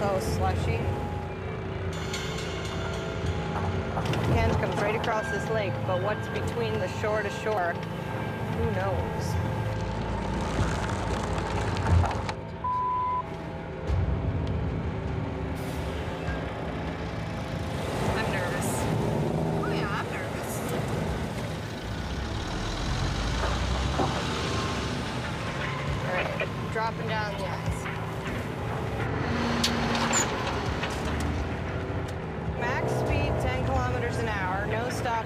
so slushy. Cannes comes right across this lake, but what's between the shore to shore, who knows? I'm nervous. Oh yeah, I'm nervous. All right, dropping down the ice.